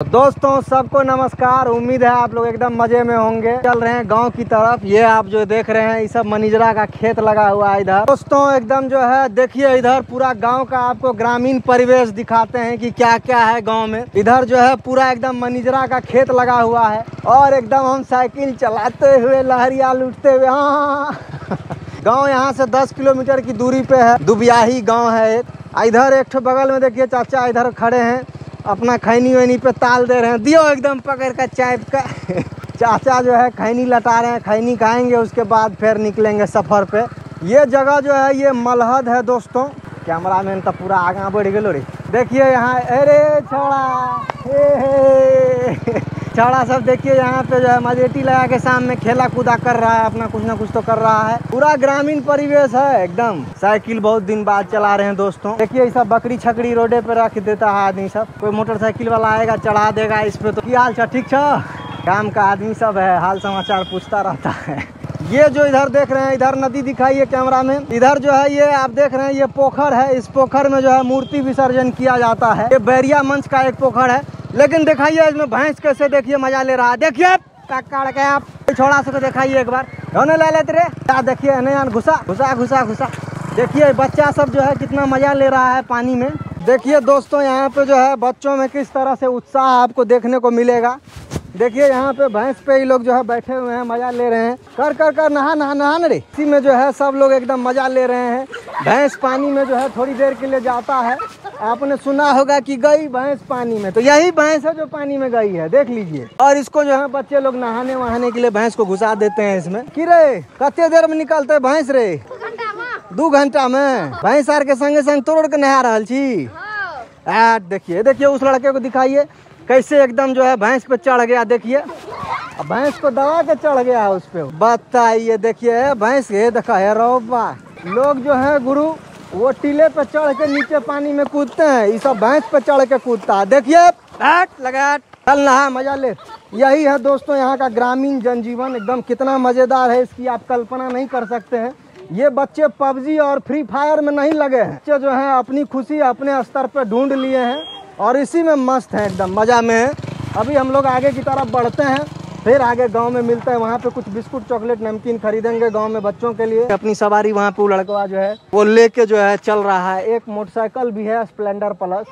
दोस्तों, सबको नमस्कार। उम्मीद है आप लोग एकदम मज़े में होंगे। चल रहे हैं गाँव की तरफ़। ये आप जो देख रहे हैं, ये सब मनिजरा का खेत लगा हुआ है इधर। दोस्तों, एकदम जो है, देखिए इधर पूरा गाँव का आपको ग्रामीण परिवेश दिखाते हैं कि क्या क्या है गाँव में। इधर जो है, पूरा एकदम मनिजरा का खेत लगा हुआ है। और एकदम हम साइकिल चलाते हुए लहरिया लुटते हुए हाँ गाँव यहाँ से 10 किलोमीटर की दूरी पे है। दुबियाही गाँव है एक। इधर एक बगल में देखिए, चाचा इधर खड़े हैं। अपना खैनी वैनी पे ताल दे रहे हैं। दियो एकदम पकड़ का चाय का। चाचा जो है खैनी लटा रहे हैं, खैनी खाएँगे, उसके बाद फिर निकलेंगे सफ़र पे। ये जगह जो है, ये मलहद है दोस्तों। कैमरा मैन तो पूरा आगा बढ़ गए रे देखिए यहाँ, अरे छोड़ा। छाड़ा सब देखिए, यहाँ पे जो है मजेटी लगा के सामने खेला कूदा कर रहा है, अपना कुछ ना कुछ तो कर रहा है। पूरा ग्रामीण परिवेश है एकदम। साइकिल बहुत दिन बाद चला रहे हैं दोस्तों। देखिए, ये सब बकरी छकड़ी रोडे पे रख देता है आदमी सब। कोई मोटरसाइकिल वाला आएगा, चढ़ा देगा इस पे। तो की हाल ठीक छ? काम का आदमी सब है, हाल समाचार पूछता रहता है। ये जो इधर देख रहे हैं, इधर नदी दिखाई है कैमरा में। इधर जो है, ये आप देख रहे हैं, ये पोखर है। इस पोखर में जो है मूर्ति विसर्जन किया जाता है। ये बैरिया मंच का एक पोखर है। लेकिन दिखाइए इसमें भैंस कैसे देखिए, मज़ा ले रहा है। देखिए के आप छोड़ा से दिखाइए एक बार। होने ले लेते रे। क्या देखिए घुसा घुसा घुसा घुसा। देखिए, बच्चा सब जो है कितना मज़ा ले रहा है पानी में। देखिए दोस्तों, यहाँ पे जो है बच्चों में किस तरह से उत्साह आपको देखने को मिलेगा। देखिए, यहाँ पे भैंस पे ही लोग जो है बैठे हुए हैं, मज़ा ले रहे हैं। कर कर कर, नहा नहा नहा रे। इसी में जो है सब लोग एकदम मज़ा ले रहे हैं। भैंस पानी में जो है थोड़ी देर के लिए जाता है। आपने सुना होगा कि गई भैंस पानी में तो यही भैंस है जो पानी में गई है देख लीजिए। और इसको जो है बच्चे लोग नहाने वहाने के लिए भैंस को घुसा देते हैं इसमें। कि रे कते देर में निकलते है भैंस रे? दू घंटा में। भैंस आर के संगे संग तोड़ के नहा रहा छी। देखिए देखिए उस लड़के को दिखाइए कैसे एकदम जो है भैंस पे चढ़ गया देखिए। भैंस को दबा के चढ़ गया है उस पे। बताइए देखिए भैंस ये देखा है रोबा लोग जो है गुरु वो टीले पे चढ़ के नीचे पानी में कूदते हैं। ये सब भैंस पे चढ़ के कूदता है। देखिए चल नहा, मज़ा ले। यही है दोस्तों यहाँ का ग्रामीण जनजीवन। एकदम कितना मज़ेदार है इसकी आप कल्पना नहीं कर सकते हैं। ये बच्चे पबजी और फ्री फायर में नहीं लगे हैं। बच्चे जो है, अपनी खुशी अपने स्तर पर ढूंढ लिए हैं और इसी में मस्त है, एकदम मज़ा में है। अभी हम लोग आगे की तरफ़ बढ़ते हैं। फिर आगे गाँव में मिलता है, वहाँ पे कुछ बिस्कुट, चॉकलेट, नमकीन खरीदेंगे गाँव में बच्चों के लिए। अपनी सवारी वहाँ पे वो लड़का जो है, वो लेके जो है चल रहा है। एक मोटरसाइकिल भी है, स्प्लेंडर प्लस।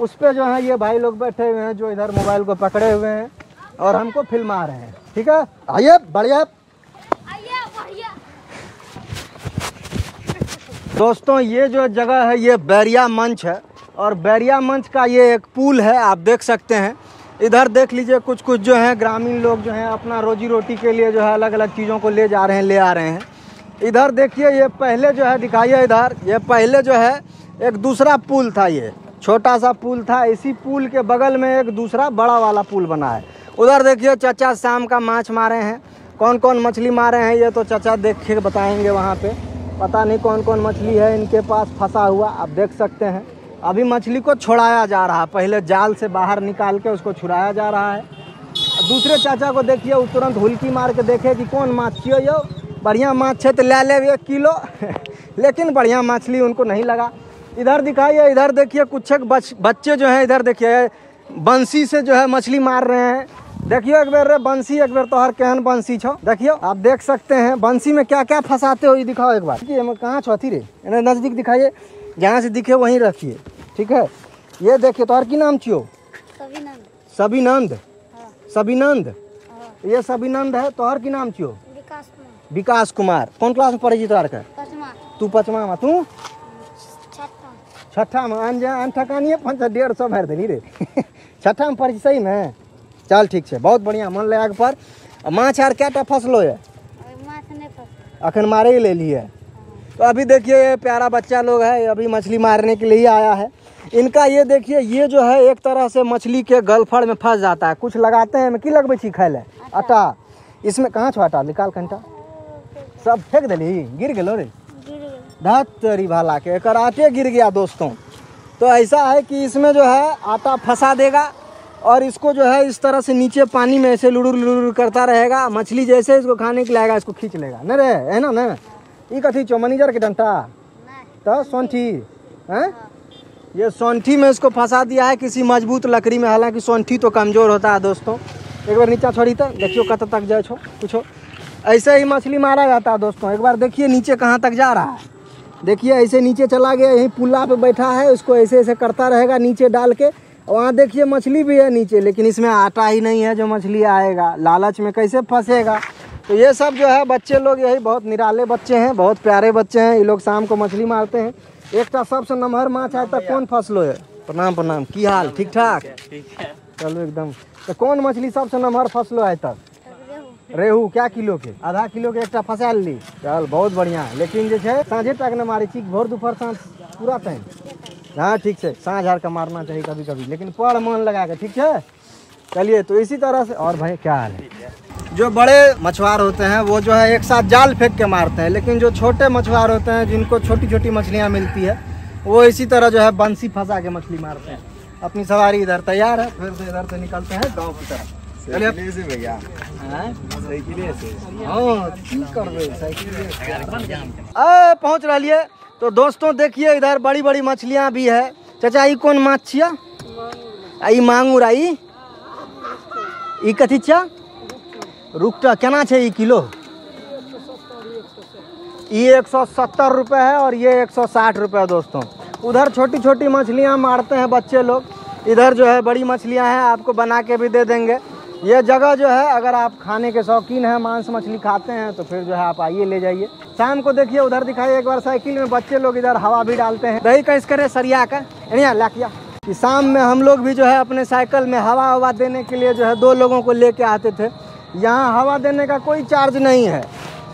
उस पर जो है, ये भाई लोग बैठे हुए हैं, जो इधर मोबाइल को पकड़े हुए हैं और हमको फिल्मा रहे हैं। ठीक है? आइए, बढ़िया। दोस्तों, ये जो जगह है, ये बैरिया मंच है और बैरिया मंच का ये एक पुल है, आप देख सकते हैं। इधर देख लीजिए कुछ कुछ जो है, ग्रामीण लोग जो हैं, अपना रोजी रोटी के लिए जो है अलग अलग चीज़ों को ले जा रहे हैं, ले आ रहे हैं। इधर देखिए, ये पहले जो है, दिखाइए इधर, ये पहले जो है, एक दूसरा पुल था ये छोटा सा पुल था, इसी पुल के बगल में एक दूसरा बड़ा वाला पुल बना है। उधर देखिए, चाचा शाम का माछ मारे हैं कौन कौन मछली मारे हैं, ये तो चाचा देख के बताएँगे वहाँ पे। पता नहीं कौन कौन मछली है, इनके पास फंसा हुआ, आप देख सकते हैं। अभी मछली को छोड़ाया जा रहा है। पहले जाल से बाहर निकाल के उसको छुड़ाया जा रहा है। दूसरे चाचा को देखिए वो तुरंत हुलकी मार के देखे कि कौन माछ छियो यो। बढ़िया माछ है तो ले ले एक किलो। लेकिन बढ़िया मछली उनको नहीं लगा। इधर दिखाइए इधर देखिए कुछ बच, बच्चे जो हैं इधर देखिए बंसी से जो है मछली मार रहे हैं। देखियो एक बार रे बंसी एक बार तोहर केहन बंसी छो। देखियो आप देख सकते हैं बंसी में क्या क्या फंसाते हो ये दिखाओ एक बार। कहाँ छो अथी रे? नज़दीक दिखाइए। जहाँ से दिखे वहीं रखिए। ठीक है? ये देखिए तोहर की नाम छियो? सबीनंद हाँ। सबीनंद ये सबीनंद है तोहर की नाम छियो? विकास कुमार। विकास कुमार। कौन क्लास में पढ़े तोहर के? तू पचमा में तू? छठा। छठा में। आन जा आन ठकानिए पाँच डेढ़ सौ भर देनी रे। छठा में पढ़ी सही में? चल ठीक है बहुत बढ़िया मन लगा पर माछ आर क्या फसलो है? अखन मारे ले ली है। तो अभी देखिए ये प्यारा बच्चा लोग है अभी मछली मारने के लिए ही आया है। इनका ये देखिए ये जो है एक तरह से मछली के गलफड़ में फंस जाता है। कुछ लगाते हैं की लगबे छी खाए ले? आटा इसमें कहाँ छो आटा निकाल कंटा। सब फेंक दिली। गिर गलो रे। गिर गए धत तेरी भाला के। एक आटे गिर गया दोस्तों। तो ऐसा है कि इसमें जो है आटा फंसा देगा और इसको जो है इस तरह से नीचे पानी में ऐसे लुड़ुर लुड़ुर करता रहेगा। मछली जैसे इसको खाने के लाएगा इसको खींच लेगा। न रे? है ना न ई कथी चो मैनेजर के डंटा? तो सोनठी हैं? ये सौंठी में इसको फंसा दिया है किसी मज़बूत लकड़ी में। हालाँकि सौंठी तो कमज़ोर होता है दोस्तों। एक बार नीचा छोड़ी तो देखियो कत तक जाए छो पूछो। ऐसे ही मछली मारा जाता है दोस्तों। एक बार देखिए नीचे कहाँ तक जा रहा है। देखिए ऐसे नीचे चला गया यहीं पुल्ला पे बैठा है। उसको ऐसे ऐसे करता रहेगा नीचे डाल के। वहाँ देखिए मछली भी है नीचे लेकिन इसमें आटा ही नहीं है जो मछली आएगा। लालच में कैसे फंसेगा? तो ये सब जो है बच्चे लोग यही बहुत निराले बच्चे हैं बहुत प्यारे बच्चे हैं। ये लोग शाम को मछली मारते हैं। एक सबसे नमहर माछ आए तक कौन फसलो है? प्रणाम प्रणाम। की हाल? ठीक ठाक? चलो एकदम। तो कौन मछली सबसे नमहर फसलो है तक? रेहू। क्या किलो के? आधा किलो के एक फसा ली। चल बहुत बढ़िया। लेकिन जे छै साँझे तक न मारी छी भोर दोपहर साँझ पूरा टाइम। हाँ ठीक है साँझ हार का मारना चाहिए कभी कभी लेकिन पर मन लगा के ठीक है चलिए तो इसी तरह से और भाई क्या हाल है? जो बड़े मछुआर होते हैं वो जो है एक साथ जाल फेंक के मारते हैं लेकिन जो छोटे मछुआर होते हैं जिनको छोटी छोटी मछलियाँ मिलती है वो इसी तरह जो है बंसी फंसा के मछली मारते हैं। अपनी सवारी इधर तैयार है फिर से इधर से निकलते हैं गाँव की तरफ़। चलिए हैं? हाँ, पहुँच रहिए तो दोस्तों देखिए इधर बड़ी बड़ी मछलियाँ भी है। चाचा ई कौन माछ छिया? आ ई मांगुर आ ई? ई कथी छिया? रुकटा केना छै ई किलो? ये एक सौ सत्तर रुपये है और ये एक सौ साठ रुपये दोस्तों। उधर छोटी छोटी मछलियाँ मारते हैं बच्चे लोग। इधर जो है बड़ी मछलियाँ हैं, आपको बना के भी दे देंगे। ये जगह जो है, अगर आप खाने के शौकीन हैं, मांस मछली खाते हैं तो फिर जो है आप आइए, ले जाइए। शाम को देखिए, उधर दिखाइए एक बार साइकिल में, बच्चे लोग इधर हवा भी डालते हैं। दही कैस करें सरिया का ला किया कि शाम में हम लोग भी जो है, अपने साइकिल में हवा हवा देने के लिए जो है, दो लोगों को लेके आते थे। यहाँ हवा देने का कोई चार्ज नहीं है।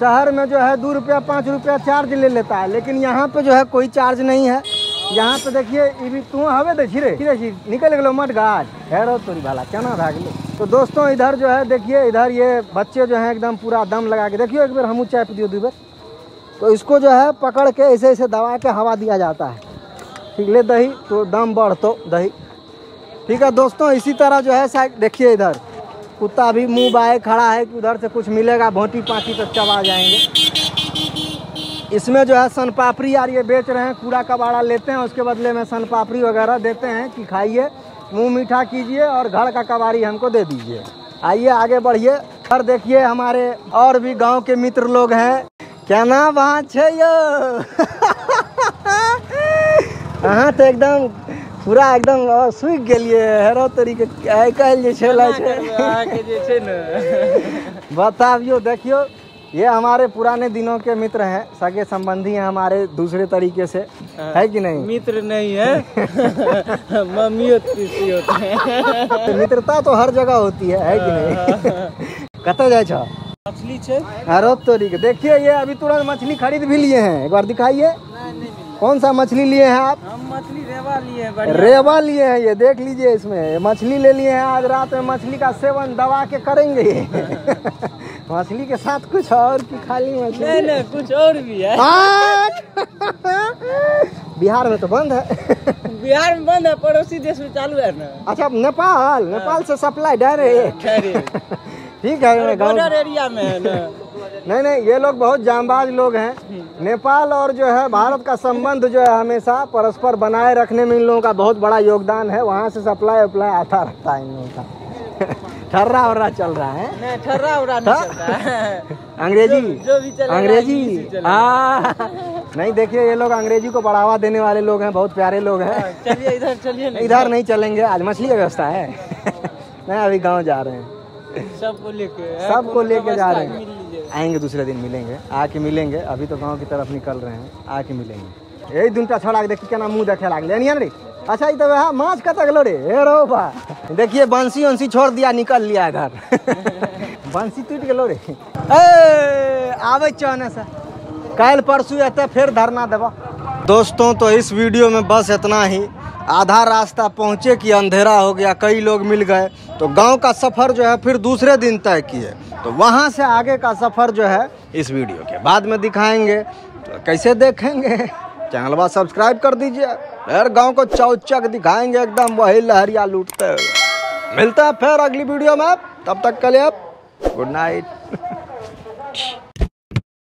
शहर में जो है दो रुपया, पाँच रुपया चार्ज ले लेता है, लेकिन यहाँ पे जो है कोई चार्ज नहीं है। यहाँ पे देखिए तू हवे दे छी रे की छी, निकल गलो मट गाछ हेरो तोरी भाला केना भए गेलो तो दोस्तों, इधर जो है देखिए, इधर ये बच्चे जो है एकदम पूरा दम लगा के, देखियो एक बार हमू चाय पी दियो दू बेर। तो इसको जो है पकड़ के ऐसे ऐसे दबा के हवा दिया जाता है। ठीक, ले दही तो दम बढ़ तो दही। ठीक है दोस्तों, इसी तरह जो है देखिए इधर। कुत्ता भी मुँह बाए खड़ा है कि उधर से कुछ मिलेगा, भोटी पाटी तक चबा जाएँगे। इसमें जो है सन पापड़ी यार ये बेच रहे हैं, कूड़ा कबाड़ा लेते हैं, उसके बदले में सन पापड़ी वगैरह देते हैं कि खाइए, मुँह मीठा कीजिए और घर का कबाड़ी हमको दे दीजिए। आइए, आगे बढ़िए। और देखिए, हमारे और भी गाँव के मित्र लोग हैं। क्या नाम, वहाँ छे यो? अहाँ तो एकदम पूरा एकदम सूखि गेलिए हेरो तरीके आइ काल्हि जे छलै छै अहाँके जे छै ने? बताबियो देखियो ये हमारे पुराने दिनों के मित्र हैं सगे संबंधी हैं हमारे दूसरे तरीके से। है कि नहीं? मित्र नहीं है। मम्मी होती होते हैं। तो मित्रता तो हर जगह होती है है कि नहीं? कतऽ जाइ छ? मछली छै? तोरी के देखिए ये अभी तुरंत मछली खरीद भी लिए हैं। एक बार दिखाइए। कौन सा मछली लिए हैं आप? हम मछली रेवा लिए हैं रेवा लिए हैं ये देख लीजिए इसमें। मछली ले लिए हैं आज रात में मछली का सेवन दबा के करेंगे। ये मछली के साथ कुछ और की खाली मछली? नहीं नहीं कुछ और भी है। बिहार में तो बंद है। बिहार में बंद है पड़ोसी देश में चालू है ना। अच्छा नेपाल। नेपाल से सप्लाई डायरेक्ट। ठीक है मैं बॉर्डर एरिया में है ना? नहीं नहीं ये लोग बहुत जामबाज लोग हैं। नेपाल और जो है भारत का संबंध जो है हमेशा परस्पर बनाए रखने में इन लोगों का बहुत बड़ा योगदान है। वहाँ से सप्लाई अप्लाई आता रहता है इन लोगों का। ठर्रा वर्रा चल रहा है। ठर्रा चलता है? अंग्रेज़ी। जो- अंग्रेज़ी। ही। हाँ। नहीं देखिए ये लोग अंग्रेज़ी को बढ़ावा देने वाले लोग हैं बहुत प्यारे लोग हैं। चलिए इधर चलिए इधर नहीं चलेंगे आज मछली व्यवस्था है। नहीं अभी गाँव जा रहे हैं। सबको लेके सबको लेके जा रहे हैं। आएँगे दूसरे दिन मिलेंगे। आके मिलेंगे अभी तो गाँव की तरफ़ निकल रहे हैं आके मिलेंगे। यही दूटा छोड़ा के देखी केना मुँह देखे लागले नहीं रे। अच्छा तो वह माछ गेलो रे। हे रो बा। देखिए बंसी उंसी छोड़ दिया निकल लिया घर बंसी टूट गेलो रे। ए आबै चने से। कल परसू एते फिर धरना देबो। दोस्तों तो इस वीडियो में बस इतना ही। आधा रास्ता पहुँचे कि अंधेरा हो गया, कई लोग मिल गए। तो गाँव का सफ़र जो है फिर दूसरे दिन तय किए। तो वहाँ से आगे का सफ़र जो है इस वीडियो के बाद में दिखाएँगे। तो कैसे देखेंगे? चैनल सब्सक्राइब कर दीजिए। फिर गाँव को चौचक दिखाएँगे एकदम, वही लहरिया लूटते हुए। मिलता है फिर अगली वीडियो में। तब तक के लिए, गुड नाइट।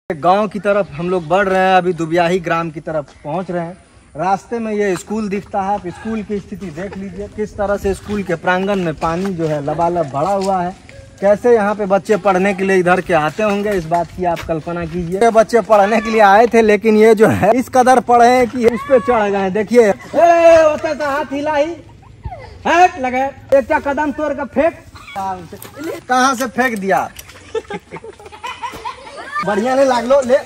गाँव की तरफ़ हम लोग बढ़ रहे हैं, अभी दुबियाही ग्राम की तरफ़ पहुँच रहे हैं। रास्ते में ये स्कूल दिखता है, आप स्कूल की स्थिति देख लीजिए, किस तरह से स्कूल के प्रांगण में पानी जो है लबालब भरा हुआ है। कैसे यहाँ पे बच्चे पढ़ने के लिए इधर के आते होंगे, इस बात की आप कल्पना कीजिए। बच्चे पढ़ने के लिए आए थे, लेकिन ये जो है, इस कदर पढ़े हैं कि उस पे चढ़ गए देखिए हाथ हिला ही लगे। एक कदम तोड़ कर फेंक। कहाँ से फेंक दिया? बढ़िया नहीं लागलो ले।